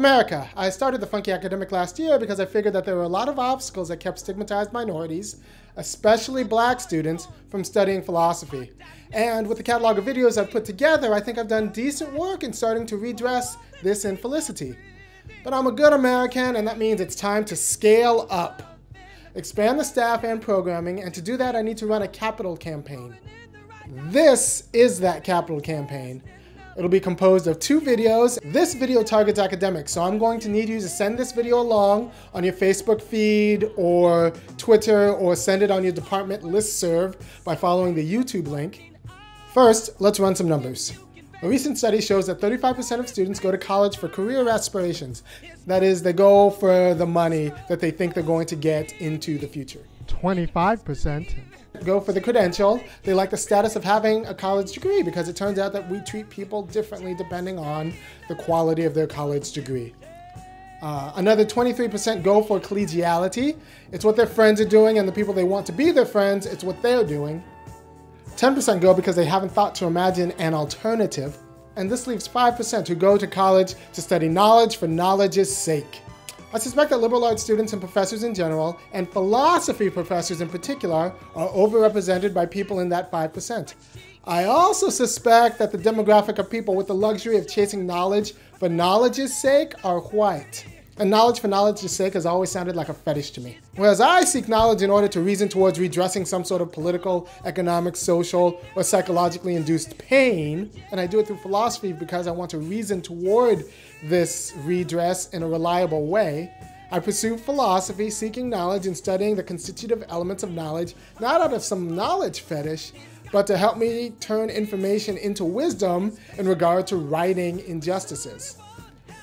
America. I started the Funky Academic last year because I figured that there were a lot of obstacles that kept stigmatized minorities, especially black students, from studying philosophy. And with the catalog of videos I've put together, I think I've done decent work in starting to redress this infelicity. But I'm a good American, and that means it's time to scale up. Expand the staff and programming, and to do that, I need to run a capital campaign. This is that capital campaign. It'll be composed of two videos. This video targets academics, so I'm going to need you to send this video along on your Facebook feed or Twitter or send it on your department listserv by following the YouTube link. First, let's run some numbers. A recent study shows that 35% of students go to college for career aspirations. That is, they go for the money that they think they're going to get into the future. 25% go for the credential. They like the status of having a college degree because it turns out that we treat people differently depending on the quality of their college degree. Uh, another 23% go for collegiality. It's what their friends are doing and the people they want to be their friends, it's what they're doing. 10% go because they haven't thought to imagine an alternative. And this leaves 5% who go to college to study knowledge for knowledge's sake. I suspect that liberal arts students and professors in general, and philosophy professors in particular, are overrepresented by people in that 5%. I also suspect that the demographic of people with the luxury of chasing knowledge for knowledge's sake are white. And knowledge for knowledge's sake has always sounded like a fetish to me. Whereas I seek knowledge in order to reason towards redressing some sort of political, economic, social, or psychologically induced pain, and I do it through philosophy because I want to reason toward this redress in a reliable way. I pursue philosophy, seeking knowledge and studying the constitutive elements of knowledge, not out of some knowledge fetish, but to help me turn information into wisdom in regard to righting injustices.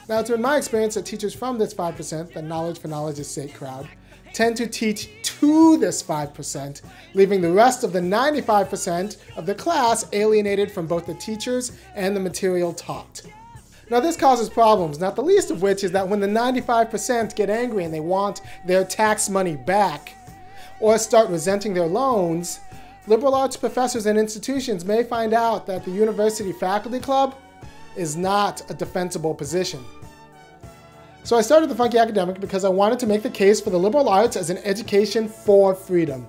Now, it's been my experience that teachers from this 5%, the knowledge for knowledge's sake crowd, tend to teach to this 5%, leaving the rest of the 95% of the class alienated from both the teachers and the material taught. Now, this causes problems, not the least of which is that when the 95% get angry and they want their tax money back, or start resenting their loans, liberal arts professors and institutions may find out that the university faculty club is not a defensible position. So I started the Funky Academic because I wanted to make the case for the liberal arts as an education for freedom.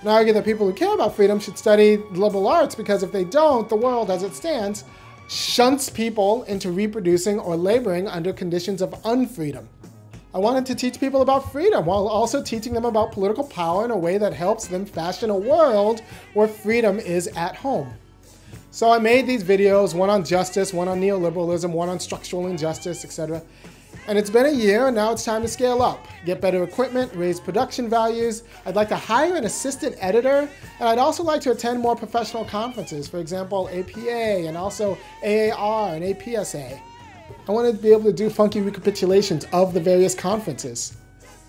And I argue that people who care about freedom should study liberal arts because if they don't, the world as it stands shunts people into reproducing or laboring under conditions of unfreedom. I wanted to teach people about freedom while also teaching them about political power in a way that helps them fashion a world where freedom is at home. So I made these videos, one on justice, one on neoliberalism, one on structural injustice, etc. And it's been a year, and now it's time to scale up, get better equipment, raise production values. I'd like to hire an assistant editor, and I'd also like to attend more professional conferences, for example, APA and also AAR and APSA. I want to be able to do funky recapitulations of the various conferences.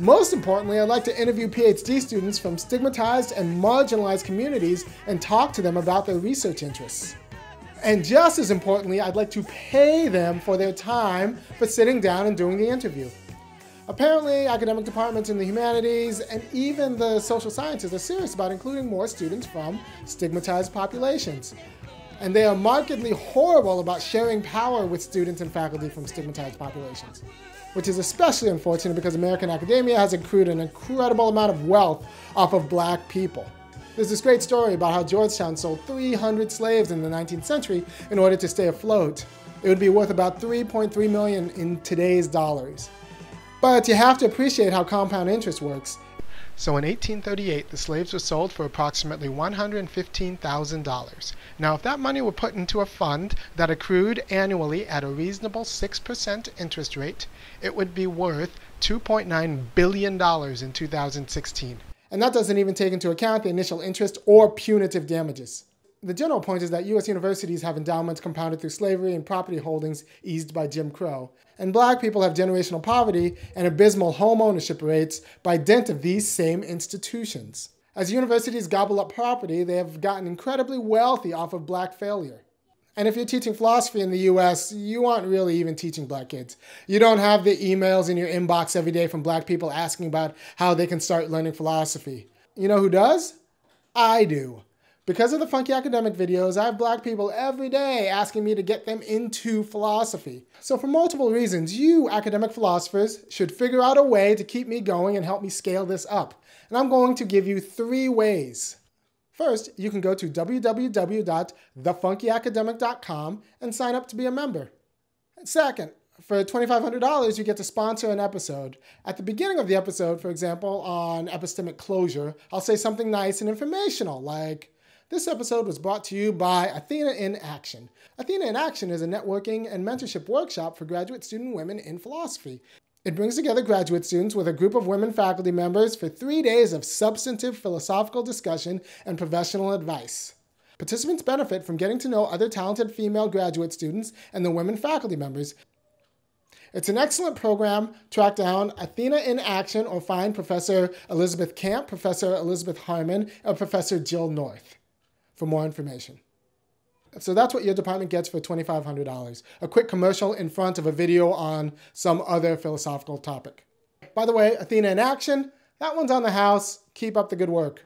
Most importantly, I'd like to interview PhD students from stigmatized and marginalized communities and talk to them about their research interests. And just as importantly, I'd like to pay them for their time for sitting down and doing the interview. Apparently, academic departments in the humanities and even the social sciences are serious about including more students from stigmatized populations. And they are markedly horrible about sharing power with students and faculty from stigmatized populations, which is especially unfortunate because American academia has accrued an incredible amount of wealth off of black people. There's this great story about how Georgetown sold 300 slaves in the 19th century in order to stay afloat. It would be worth about 3.3 million in today's dollars. But you have to appreciate how compound interest works. So in 1838, the slaves were sold for approximately $115,000. Now, if that money were put into a fund that accrued annually at a reasonable 6% interest rate, it would be worth $2.9 billion in 2016. And that doesn't even take into account the initial interest or punitive damages. The general point is that U.S. universities have endowments compounded through slavery and property holdings eased by Jim Crow. And black people have generational poverty and abysmal home ownership rates by dint of these same institutions. As universities gobble up property, they have gotten incredibly wealthy off of black failure. And if you're teaching philosophy in the US, you aren't really even teaching black kids. You don't have the emails in your inbox every day from black people asking about how they can start learning philosophy. You know who does? I do. Because of the funky academic videos, I have black people every day asking me to get them into philosophy. So, for multiple reasons, you academic philosophers should figure out a way to keep me going and help me scale this up. And I'm going to give you three ways. First, you can go to www.thefunkyacademic.com and sign up to be a member. Second, for $2,500, you get to sponsor an episode. At the beginning of the episode, for example, on epistemic closure, I'll say something nice and informational like, this episode was brought to you by Athena in Action. Athena in Action is a networking and mentorship workshop for graduate student women in philosophy. It brings together graduate students with a group of women faculty members for three days of substantive philosophical discussion and professional advice. Participants benefit from getting to know other talented female graduate students and the women faculty members. It's an excellent program. Track down Athena in Action or find Professor Elizabeth Camp, Professor Elizabeth Harman, or Professor Jill North for more information. So that's what your department gets for $2,500. A quick commercial in front of a video on some other philosophical topic. By the way, Athena in Action, that one's on the house. Keep up the good work.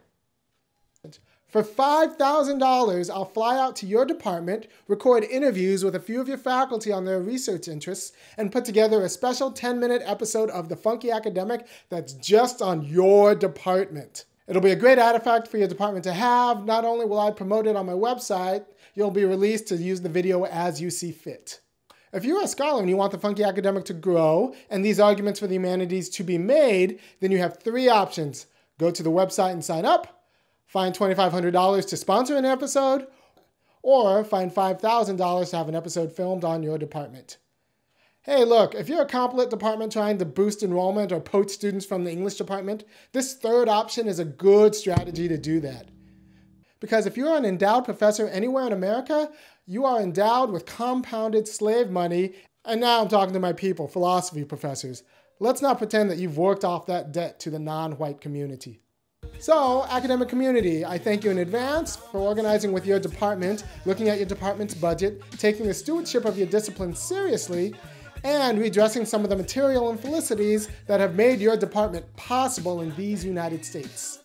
For $5,000, I'll fly out to your department, record interviews with a few of your faculty on their research interests, and put together a special 10 minute episode of The Funky Academic that's just on your department. It'll be a great artifact for your department to have. Not only will I promote it on my website, you'll be released to use the video as you see fit. If you're a scholar and you want the funky academic to grow and these arguments for the humanities to be made, then you have three options. Go to the website and sign up, find $2,500 to sponsor an episode, or find $5,000 to have an episode filmed on your department. Hey, look, if you're a comp lit department trying to boost enrollment or poach students from the English department, this third option is a good strategy to do that. Because if you're an endowed professor anywhere in America, you are endowed with compounded slave money. And now I'm talking to my people, philosophy professors. Let's not pretend that you've worked off that debt to the non white community. So, academic community, I thank you in advance for organizing with your department, looking at your department's budget, taking the stewardship of your discipline seriously, and redressing some of the material infelicities that have made your department possible in these United States.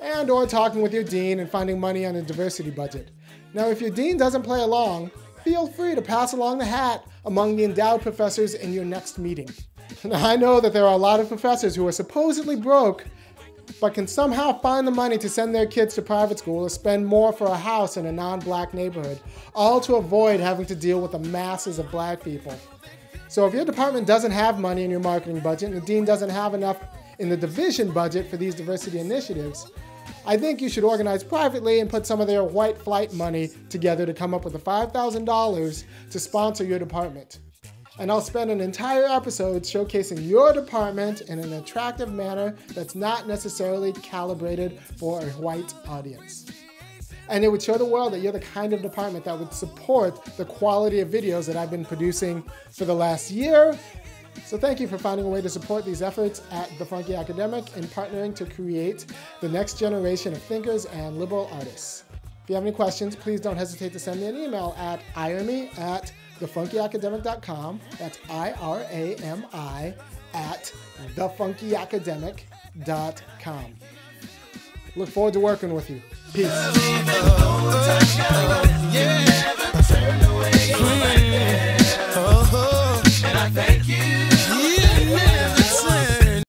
And or talking with your dean and finding money on a diversity budget. Now, if your dean doesn't play along, feel free to pass along the hat among the endowed professors in your next meeting. Now, I know that there are a lot of professors who are supposedly broke, but can somehow find the money to send their kids to private school or spend more for a house in a non black neighborhood, all to avoid having to deal with the masses of black people. So if your department doesn't have money in your marketing budget and the dean doesn't have enough in the division budget for these diversity initiatives, I think you should organize privately and put some of their white flight money together to come up with the $5,000 to sponsor your department. And I'll spend an entire episode showcasing your department in an attractive manner that's not necessarily calibrated for a white audience. And it would show the world that you're the kind of department that would support the quality of videos that I've been producing for the last year. So thank you for finding a way to support these efforts at The Funky Academic in partnering to create the next generation of thinkers and liberal artists. If you have any questions, please don't hesitate to send me an email at irami at thefunkyacademic.com. That's I-R-A-M-I at thefunkyacademic.com. Look forward to working with you. Peace.